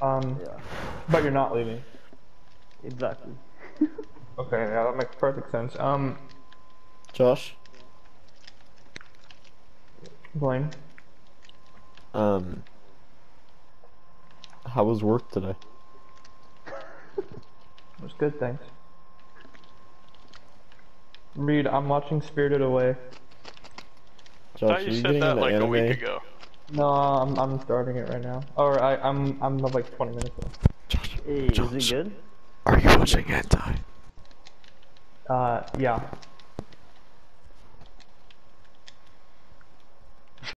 Um, Yeah, but you're not leaving. exactly. Okay, yeah, that makes perfect sense. Um, Josh, Blaine. um, how was work today? It was good, thanks. Reed, I'm watching Spirited Away. I Josh, thought you you said getting that into like a week ago. No, I'm I'm starting it right now. Or I I'm I'm like 20 minutes left. Josh, Hey, is Josh, it good? are you watching hentai? Uh, yeah.